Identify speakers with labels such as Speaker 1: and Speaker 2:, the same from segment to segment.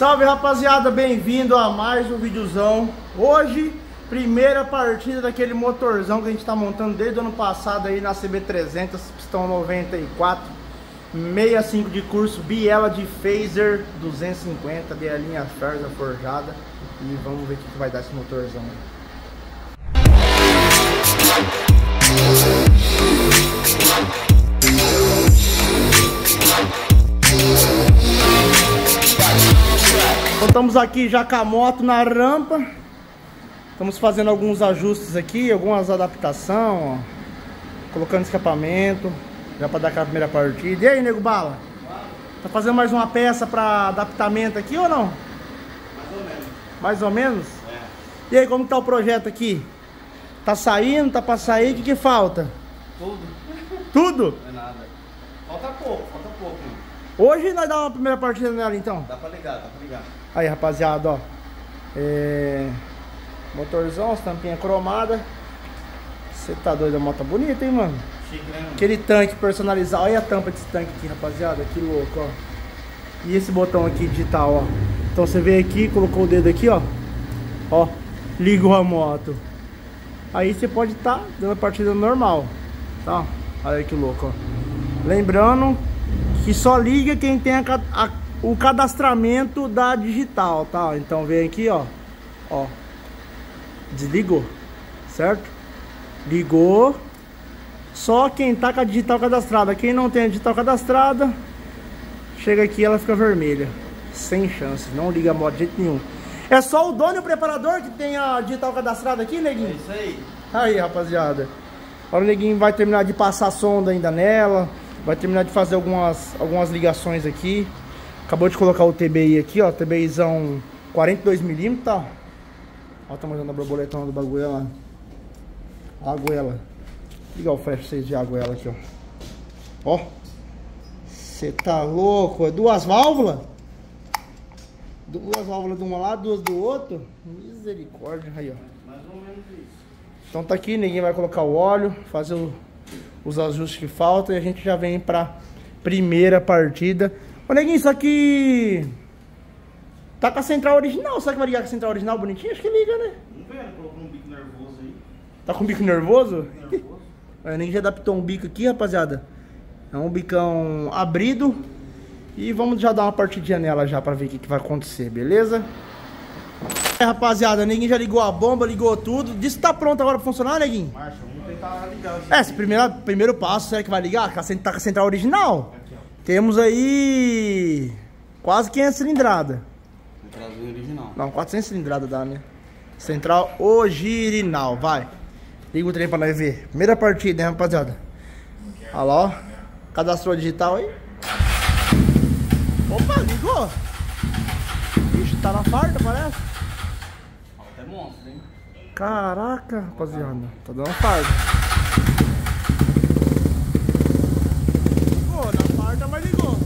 Speaker 1: Salve rapaziada, bem-vindo a mais um videozão. Hoje, primeira partida daquele motorzão que a gente tá montando desde o ano passado aí na CB300 Pistão 94 65 de curso, biela de phaser 250, bielinha Ferza forjada. E vamos ver o que vai dar esse motorzão Então, estamos aqui já com a moto na rampa. Estamos fazendo alguns ajustes aqui, algumas adaptações, colocando escapamento, já para dar aquela primeira partida. E aí, nego bala? Tá fazendo mais uma peça para adaptamento aqui ou não?
Speaker 2: Mais ou menos.
Speaker 1: Mais ou menos?
Speaker 2: É.
Speaker 1: E aí, como tá o projeto aqui? Tá saindo, tá para sair, o que que falta?
Speaker 2: Tudo.
Speaker 1: Tudo?
Speaker 2: Não é nada. Falta pouco, falta pouco.
Speaker 1: Hoje nós dá uma primeira partida nela então?
Speaker 2: Dá pra ligar, dá pra ligar.
Speaker 1: Aí, rapaziada, ó. É... Motorzão, as tampinhas cromadas. Você tá doido, a moto é bonita, hein, mano?
Speaker 2: Mano?
Speaker 1: Aquele tanque personalizado. Olha a tampa desse tanque aqui, rapaziada. Que louco, ó. E esse botão aqui digital, ó. Então você vem aqui, colocou o dedo aqui, ó. Ó, ligou a moto. Aí você pode estar tá dando a partida normal, tá? Olha que louco, ó. Lembrando que só liga quem tem a, a, o cadastramento da digital, tá? Então vem aqui, ó. Ó. Desligou, certo? Ligou. Só quem tá com a digital cadastrada. Quem não tem a digital cadastrada, chega aqui ela fica vermelha. Sem chance. Não liga a moto de jeito nenhum. É só o dono e o preparador que tem a digital cadastrada aqui,
Speaker 2: É
Speaker 1: neguinho?
Speaker 2: isso aí.
Speaker 1: Aí, rapaziada. Agora o neguinho vai terminar de passar a sonda ainda nela. Vai terminar de fazer algumas, algumas ligações aqui. Acabou de colocar o TBI aqui, ó. TBIzão 42mm, tá? Ó o tamanho da borboletona do bagulho lá. A goela. Ligar o flash pra vocês de aguela aqui, ó. Ó. Você tá louco? É duas válvulas? Duas válvulas de um lado, duas do outro? Misericórdia. Aí, ó.
Speaker 2: Mais ou menos isso.
Speaker 1: Então tá aqui, ninguém vai colocar o óleo, fazer o- os ajustes que faltam e a gente já vem pra primeira partida. Ô neguinho, isso aqui tá com a central original, será que vai ligar com a central original bonitinho? Acho que liga, né?
Speaker 2: Não vendo? Colocou um bico nervoso aí.
Speaker 1: Tá com o bico nervoso?
Speaker 2: Nervoso.
Speaker 1: O neguinho já adaptou um bico aqui, rapaziada. É um bicão abrido. E vamos já dar uma partidinha nela já pra ver o que, que vai acontecer, beleza? É, rapaziada, o neguinho já ligou a bomba, ligou tudo. Disse que tá pronto agora pra funcionar, neguinho?
Speaker 2: Marcha, ligar esse
Speaker 1: É, esse primeiro, primeiro passo, será que vai ligar? Tá com a central original?
Speaker 2: Aqui, ó.
Speaker 1: Temos aí quase 500 cilindradas.
Speaker 2: Centralzinho original.
Speaker 1: Não, 400 cilindradas dá, né? Central original, vai. Liga o trem pra nós ver. Primeira partida, hein, rapaziada? Olha lá, ó. Cadastrou digital aí. Opa, ligou. Ixi, tá na farda, parece.
Speaker 2: Até monstro, hein?
Speaker 1: Caraca, rapaziada. Tá dando farda. Ligou, na farda, mas ligou.
Speaker 2: Não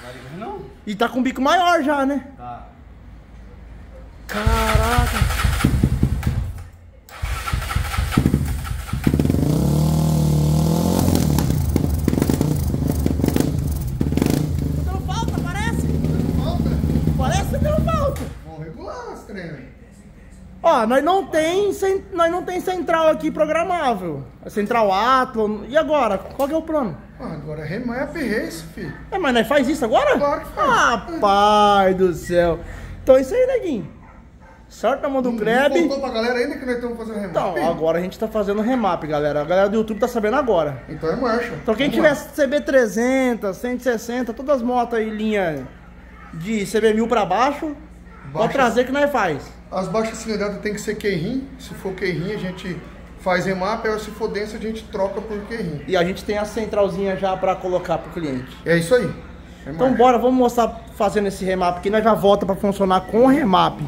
Speaker 2: vai ligar não?
Speaker 1: E tá com bico maior já, né?
Speaker 2: Tá.
Speaker 1: Caraca. Tá dando falta, parece.
Speaker 3: Falta?
Speaker 1: Parece que tá dando falta.
Speaker 3: Vamos regular os treinos.
Speaker 1: Nós não tem, nós não tem central aqui programável. A central Athlon. E agora? Qual que é o plano?
Speaker 3: Ah, agora remar é race, filho.
Speaker 1: É, mas nós faz isso agora?
Speaker 3: Claro que faz.
Speaker 1: Ah, pai do céu. Então é isso aí, neguinho. Certo na mão do
Speaker 3: Não
Speaker 1: Grab.
Speaker 3: contou pra galera ainda que nós estamos fazendo remar?
Speaker 1: Então, agora a gente tá fazendo remap, galera. A galera do YouTube tá sabendo agora.
Speaker 3: Então é marcha.
Speaker 1: Então quem
Speaker 3: Vamos
Speaker 1: tiver CB300, 160, todas as motos aí, linha de CB1000 pra baixo, pode
Speaker 3: Baixa-
Speaker 1: trazer que nós faz.
Speaker 3: As baixas cilindradas tem que ser Keirin. Se for Keirin, a gente faz remap. Aí se for densa, a gente troca por Keirin.
Speaker 1: E a gente tem a centralzinha já pra colocar pro cliente.
Speaker 3: É isso aí. É
Speaker 1: Então bora, vamos mostrar fazendo esse remap aqui, nós já volta pra funcionar com o remap.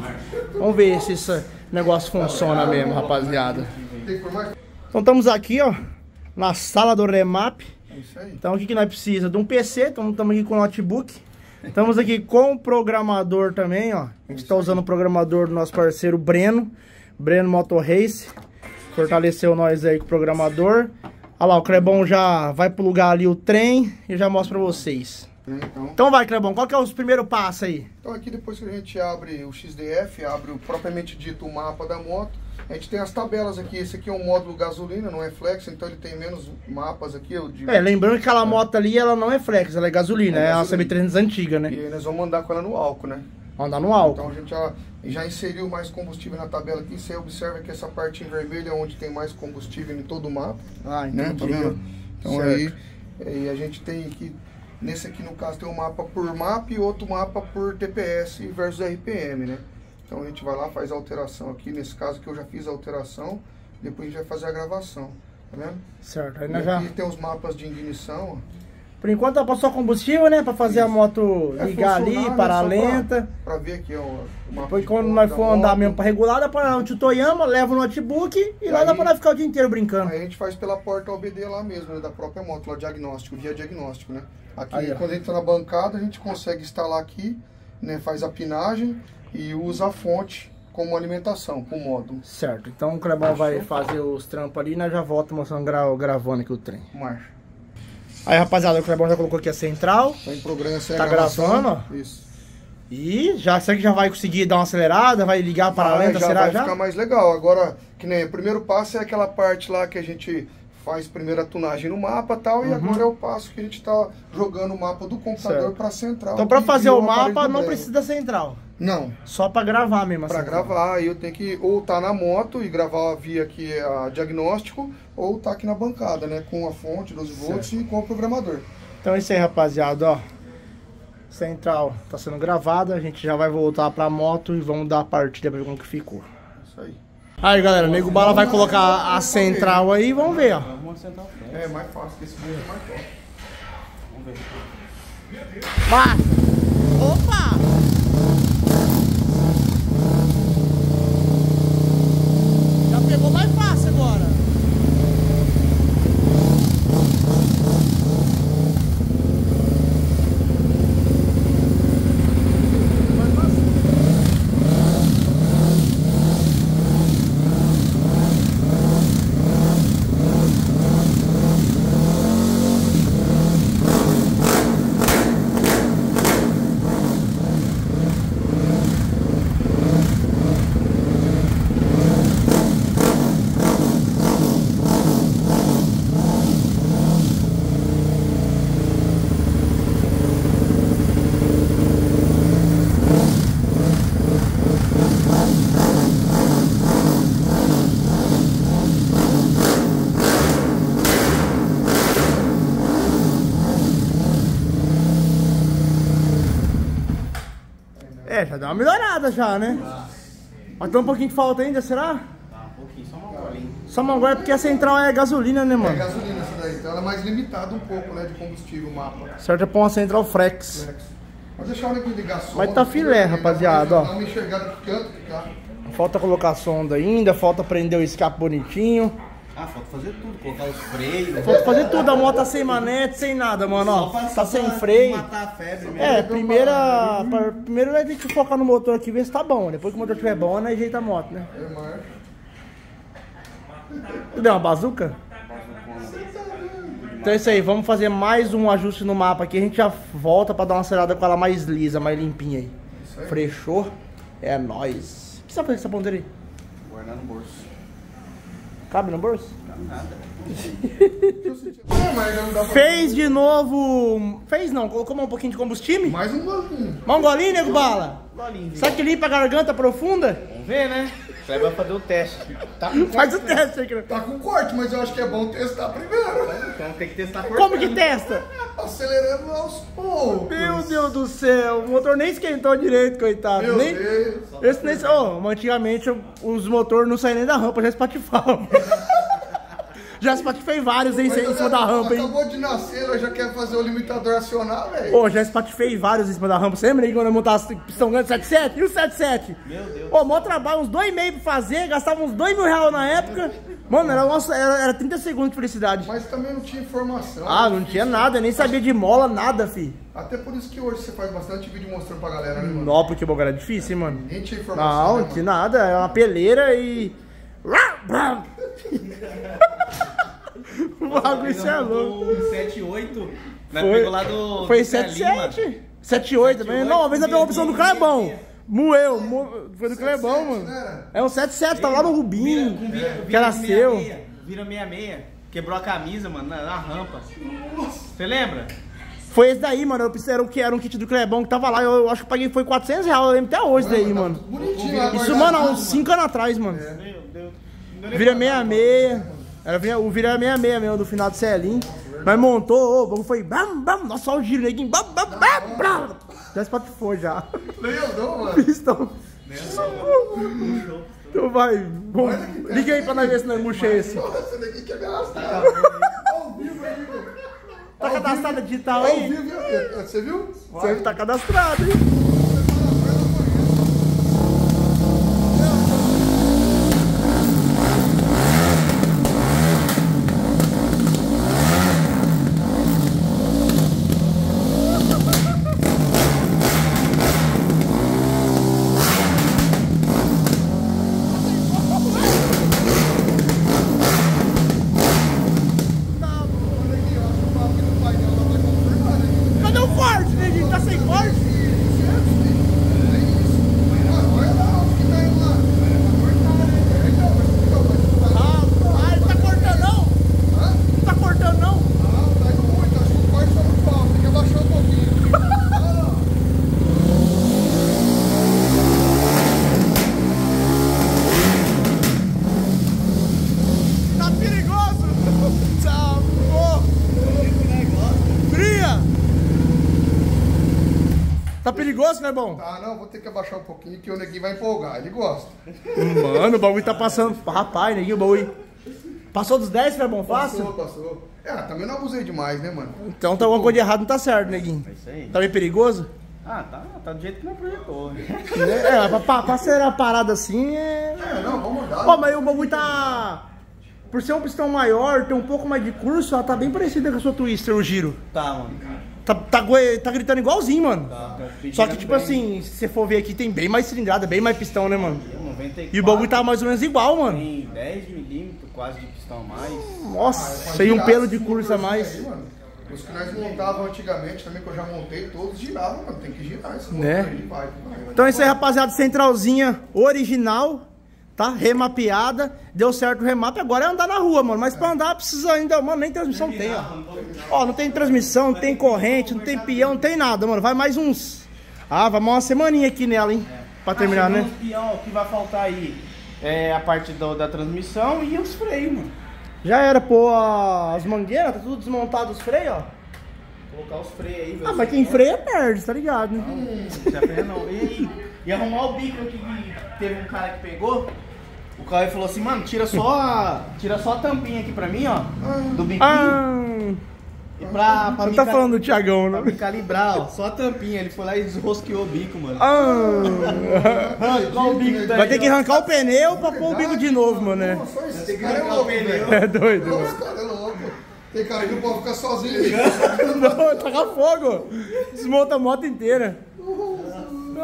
Speaker 1: Vamos ver se esse negócio funciona mesmo, rapaziada. Então estamos aqui, ó, na sala do remap.
Speaker 3: É isso aí.
Speaker 1: Então o que, que nós precisamos? De um PC, então estamos aqui com o notebook. Estamos aqui com o programador também, ó. A gente está usando o programador do nosso parceiro Breno. Breno Motor Race. Fortaleceu nós aí com o programador. Olha lá, o Crebão já vai pro lugar ali o trem e já mostra pra vocês.
Speaker 3: né? Então,
Speaker 1: Então vai, Clebão, qual que é os primeiros passos aí?
Speaker 3: então aqui depois que a gente abre o XDF, abre o propriamente dito o mapa da moto, a gente tem as tabelas aqui. Esse aqui é um módulo gasolina, não é flex, então ele tem menos mapas aqui. Eu digo,
Speaker 1: É, lembrando que aquela moto ali, ela não é flex, ela é gasolina,
Speaker 3: É
Speaker 1: é, uma
Speaker 3: gasolina.
Speaker 1: CB300 antiga, né?
Speaker 3: E aí nós vamos andar com ela no álcool, né?
Speaker 1: Andar no álcool.
Speaker 3: Então a gente já, já inseriu mais combustível na tabela aqui. Você observa que essa parte em vermelho é onde tem mais combustível em todo o mapa.
Speaker 1: Ah,
Speaker 3: né?
Speaker 1: entendi.
Speaker 3: Tá vendo? Então
Speaker 1: Certo.
Speaker 3: aí, aí a gente tem aqui, nesse aqui no caso tem um mapa por mapa e outro mapa por TPS versus RPM, né? Então a gente vai lá, faz a alteração aqui, nesse caso que eu já fiz a alteração, depois a gente vai fazer a gravação, tá vendo?
Speaker 1: Certo, aí
Speaker 3: E
Speaker 1: já...
Speaker 3: aqui tem os mapas de ignição.
Speaker 1: Por enquanto ela passou combustível, né? Pra fazer a moto
Speaker 3: É
Speaker 1: ligar ali,
Speaker 3: funcionar, né,
Speaker 1: parar
Speaker 3: só
Speaker 1: lenta.
Speaker 3: Pra ver aqui, ó, o mapa
Speaker 1: Depois
Speaker 3: de
Speaker 1: quando nós for andar mesmo pra regulada, para o Tutoyama, leva o notebook e, lá
Speaker 3: aí-
Speaker 1: dá pra nós ficar o dia inteiro brincando.
Speaker 3: Aí a gente faz pela porta OBD lá mesmo, né, da própria moto, lá diagnóstico, via diagnóstico, né? Aqui,
Speaker 1: Aí,
Speaker 3: quando a gente tá na bancada, a gente consegue instalar aqui, né, faz a pinagem e usa a fonte como alimentação, com módulo.
Speaker 1: Certo, então o Clebão vai fazer os trampos ali e nós já volta mostrando, gra- gravando aqui o trem.
Speaker 3: Marcha.
Speaker 1: Aí rapaziada, o Clebão já colocou aqui a central.
Speaker 3: Tá em progresso,
Speaker 1: Tá gravando,
Speaker 3: Isso.
Speaker 1: E já, será que já vai conseguir dar uma acelerada? Vai ligar para a
Speaker 3: Vai,
Speaker 1: lenta,
Speaker 3: já
Speaker 1: será
Speaker 3: vai
Speaker 1: já?
Speaker 3: ficar mais legal. Agora, que nem o primeiro passo é aquela parte lá que a gente faz primeiro a tunagem no mapa e tal, e agora é o passo que a gente tá jogando o mapa do computador
Speaker 1: Uhum.
Speaker 3: Para central.
Speaker 1: Então pra
Speaker 3: que
Speaker 1: fazer o mapa não precisa da central.
Speaker 3: Não,
Speaker 1: Só pra gravar mesmo
Speaker 3: Pra
Speaker 1: assim.
Speaker 3: gravar, aí eu tenho que ou tá na moto e gravar via aqui a diagnóstico, ou tá aqui na bancada, né? Com a fonte, 12 volts e com o programador.
Speaker 1: Então é isso aí, rapaziada, ó. Central tá sendo gravada, a gente já vai voltar pra moto e vamos dar a partida pra ver como que ficou.
Speaker 3: Isso aí.
Speaker 1: Aí galera, o Nego Bala vai colocar a central aí, vamos ver, ó.
Speaker 2: Vamos sentar o frente.
Speaker 3: É mais fácil, que esse vídeo é mais top.
Speaker 2: Vamos ver.
Speaker 1: Vai! Opa! Melhorada já, né? Mas tem um pouquinho de falta ainda, será?
Speaker 2: Tá, um pouquinho, só uma bolinha.
Speaker 1: Só uma agora porque a central é gasolina, né,
Speaker 3: É
Speaker 1: mano?
Speaker 3: gasolina essa daí, então ela é mais limitada um pouco, né? De combustível, o mapa.
Speaker 1: Certo é pôr uma central flex.
Speaker 3: Vou deixar ela aqui ligar som.
Speaker 1: Mas tá filé, rapaziada, ó.
Speaker 3: Dá uma enxergada que canto que tá.
Speaker 1: Falta colocar sonda ainda, falta prender o escape bonitinho.
Speaker 2: Ah, falta fazer tudo, colocar os freios.
Speaker 1: Falta fazer tudo, a moto tá sem manete, sem nada, mano, ó.
Speaker 2: Pra-
Speaker 1: Tá sem freio.
Speaker 2: Matar a febre mesmo.
Speaker 1: É, primeira. pra- Primeiro nós temos que focar no motor aqui ver se tá bom. Depois que o motor estiver bom, nós ajeita a moto, né?
Speaker 3: É.
Speaker 1: Tu deu uma bazuca? Então é isso aí, vamos fazer mais um ajuste no mapa aqui. A gente já volta pra dar uma acelerada com ela mais lisa, mais limpinha aí.
Speaker 3: Aí.
Speaker 1: Frechou? É nóis. O que você vai fazer com essa ponteira aí?
Speaker 2: Guardar no bolso.
Speaker 1: Cabe no bolso?
Speaker 2: Não dá nada.
Speaker 1: Fez de novo. Fez não, colocou mais um pouquinho de combustível.
Speaker 3: Mais um golinho.
Speaker 1: Mais um golinho, nego bala?
Speaker 2: Golinho.
Speaker 1: Será que limpa a garganta profunda?
Speaker 2: Vamos ver, né? Você vai fazer o teste. Tá
Speaker 1: Faz o teste aqui.
Speaker 3: Tá com corte, mas eu acho que é bom testar primeiro.
Speaker 2: Então tem que testar por
Speaker 1: Como que testa?
Speaker 3: Acelerando aos poucos.
Speaker 1: Meu Deus do céu, o motor nem esquentou direito, coitado.
Speaker 3: Meu
Speaker 1: nem...
Speaker 3: Deus.
Speaker 1: Esse nem... Oh, antigamente os motores não saíam nem da rampa, já espatifavam. já espatifei vários em,
Speaker 3: Mas
Speaker 1: em cima da rampa, hein?
Speaker 3: Acabou de nascer, ela já quer fazer o limitador acionar, velho.
Speaker 1: Ô, já espatifei vários em cima da rampa. Você lembra aí quando eu montava pistão grande 77? E o 77?
Speaker 2: Meu Deus.
Speaker 1: Ô, mó trabalho, uns dois e meio pra fazer, gastava uns dois mil reais na época. Mano, era, nossa, era, era 30 segundos de felicidade.
Speaker 3: Mas também não tinha informação.
Speaker 1: Ah, não tinha nada, nem sabia de mola, nada, fi.
Speaker 3: Até por isso que hoje você faz bastante vídeo mostrando pra galera, né, mano?
Speaker 1: Nó, porque o bagulho era difícil, hein, mano.
Speaker 3: Ninguém tinha informação.
Speaker 1: Não,
Speaker 3: né,
Speaker 1: não tinha nada, era uma peleira e. O bagulho isso é louco.
Speaker 2: Um 78 Nós
Speaker 1: Foi,
Speaker 2: pegou lá do.
Speaker 1: foi
Speaker 2: do Zé Lima.
Speaker 1: 7-7. 7-8 também. Não, uma vez nós pegamos a opção do Clebão. Moeu, mo- foi do
Speaker 3: 7-7,
Speaker 1: Clebão, mano.
Speaker 3: era?
Speaker 1: É um 7-7, tá lá no Rubinho.
Speaker 2: Vira-
Speaker 1: Que era seu.
Speaker 2: 66, Vira 66. Quebrou a camisa, mano, na, na rampa. Você lembra?
Speaker 1: Foi esse daí, mano. Eu pensei, era, que- era um kit do Clebão que tava lá. Eu, eu acho que eu paguei foi 400 reais. Eu lembro até hoje daí, mano.
Speaker 3: Bonitinho lá,
Speaker 1: Isso,
Speaker 3: guardado
Speaker 1: mano, há uns 5 anos atrás, mano.
Speaker 2: Meu Deus.
Speaker 1: Vira 66. Era, o vira 66 mesmo, do final do Celim. Mas montou, o bagulho foi bam, bam. Nossa, olha o giro, neguinho. Bam, bam, bam, bam. Já se patifou já.
Speaker 3: Nem não, mano.
Speaker 1: Pistão. Então vai. Bom, liga aí pra nós ver se nós murcha esse.
Speaker 3: Nossa, daqui quer me arrastar. Ao vivo aí, mano.
Speaker 1: Tá cadastrado digital
Speaker 3: Ao
Speaker 1: aí?
Speaker 3: vivo, hein? você viu?
Speaker 1: Você tá cadastrado, hein? Cadê o forte, neguinho? Tá sem forte? Ah, ele tá cortando não? Não tá cortando não? Tá perigoso? Tá, pô. Fria. Tá perigoso, né, bom?
Speaker 3: Ah, não, vou ter que abaixar um pouquinho que o neguinho vai empolgar, ele gosta.
Speaker 1: Mano, o bagulho tá passando. Rapaz, neguinho, o bagulho. Passou dos 10, né, bom? Fácil?
Speaker 3: Passou, passou. É, também não abusei demais, né, mano?
Speaker 1: Então tá alguma coisa de errado, não tá certo, neguinho.
Speaker 2: É isso aí.
Speaker 1: Tá meio perigoso?
Speaker 2: Ah, tá, tá do jeito que não projetou.
Speaker 1: É, pra, pra, pra ser uma parada assim é.
Speaker 3: É, não, vamos andar.
Speaker 1: Pô, mas o bagulho tá. Por ser um pistão maior, tem um pouco mais de curso, ela tá bem parecida com a sua Twister, o giro.
Speaker 2: Tá, mano.
Speaker 1: Tá, tá, tá gritando igualzinho, mano.
Speaker 2: Tá, tá
Speaker 1: Só que, tipo
Speaker 2: bem.
Speaker 1: assim, se você for ver aqui, tem bem mais cilindrada, bem mais pistão, né, mano?
Speaker 2: 94,
Speaker 1: E o bagulho tá mais ou menos igual, mano.
Speaker 2: Tem 10 milímetros quase de pistão a mais.
Speaker 1: Nossa,
Speaker 3: Pode
Speaker 1: tem um
Speaker 3: girar
Speaker 1: pelo de curso a mais.
Speaker 3: aí, mano. Os que nós montávamos antigamente também, que eu já montei, todos giravam, mano. Tem que girar esses
Speaker 1: Né?
Speaker 3: aí, vai, vai, vai.
Speaker 1: Então é isso aí, rapaziada. Centralzinha original, tá? Remapeada. Deu certo o remap. Agora é andar na rua, mano. Mas pra andar precisa ainda. Mano, nem transmissão tem, ó. Ó, não tem transmissão, não tem corrente, não tem peão, não tem nada, mano. Vai mais uns. Ah, vai mais uma semaninha aqui nela, hein? Pra terminar,
Speaker 2: Ah,
Speaker 1: né?
Speaker 2: Os peão, que vai faltar aí é a parte do- da transmissão e os freios, mano.
Speaker 1: Já era, pô, as mangueiras, tá tudo desmontado os freios, ó.
Speaker 2: Colocar os freios aí,
Speaker 1: Ah, mas quem freia perde, tá ligado, né?
Speaker 2: Não, já freia não. E, e arrumar o bico aqui que teve um cara que pegou. O cara falou assim, mano, tira só a, tira só a tampinha aqui pra mim, ó. Do biquinho.
Speaker 1: Ah,
Speaker 2: E pra, pra
Speaker 1: não tá falando do Thiagão,
Speaker 2: Pra
Speaker 1: né?
Speaker 2: me calibrar, ó. Só a tampinha. Ele foi lá e desrosqueou o bico, mano.
Speaker 1: Ah,
Speaker 2: Ah, igual o bico daí,
Speaker 1: vai ter que arrancar o pneu pra pôr o bico de novo, mano, né?
Speaker 3: Nossa,
Speaker 2: Tem que
Speaker 3: é
Speaker 2: arrancar o
Speaker 3: louco,
Speaker 2: pneu.
Speaker 3: velho.
Speaker 1: É doido, mano.
Speaker 3: Esse cara é louco. Tem cara que não pode ficar sozinho aí.
Speaker 1: Não, taca fogo. Desmonta a moto inteira.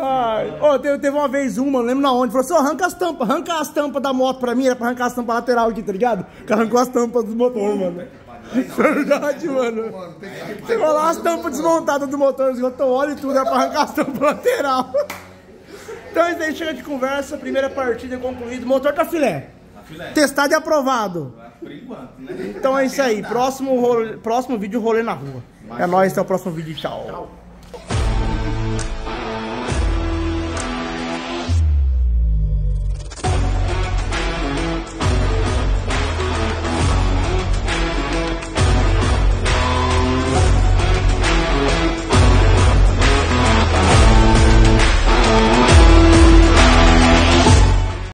Speaker 1: Ai, ó, teve, teve uma vez uma, não lembro na onde, falou assim, ó, arranca as tampas, arranca as tampas da moto pra mim, era pra arrancar as tampas lateral aqui, tá ligado? Cara arrancou as tampas do motor, mano. Verdade, mano.
Speaker 3: Que...
Speaker 1: Chegou lá as tampas desmontadas do motor, esgotou óleo e tudo, era pra arrancar as tampas lateral. Então isso aí chega de conversa, primeira partida concluída, motor tá filé.
Speaker 2: filé.
Speaker 1: Testado e aprovado.
Speaker 2: Por enquanto, né?
Speaker 1: Então é isso aí, próximo, próximo vídeo rolê na rua. É nóis, até o próximo vídeo, tchau.